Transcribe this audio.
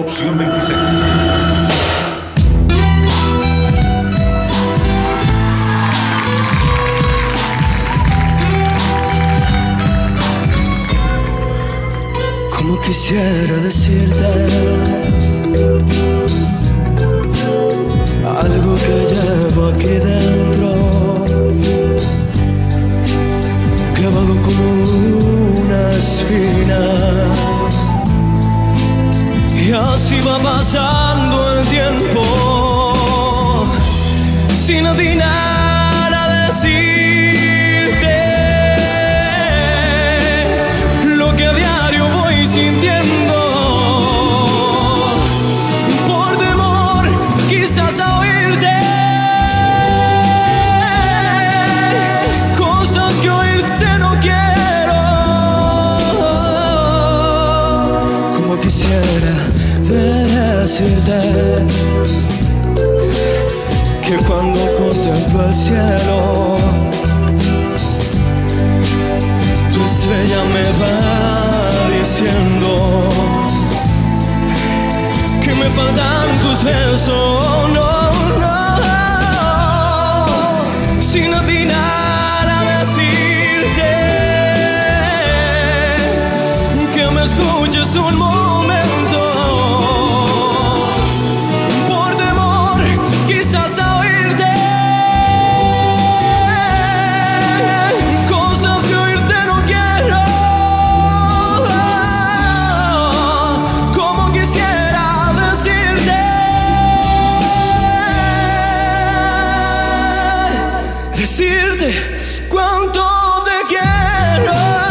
Opción 26. Como quisiera decirte algo que llevo aquí dentro, clavado como una espina. Así va pasando el tiempo, sin atinar a decirte lo que a diario voy sintiendo. Por temor, quizás a oírte cosas que oírte no quiero. Como quisiera decirte que cuando contemplo el cielo, tu estrella me va diciendo que me faltan tus besos, no, no, sin atinar a decirte que me escuches un momento. decirte cuánto te quiero.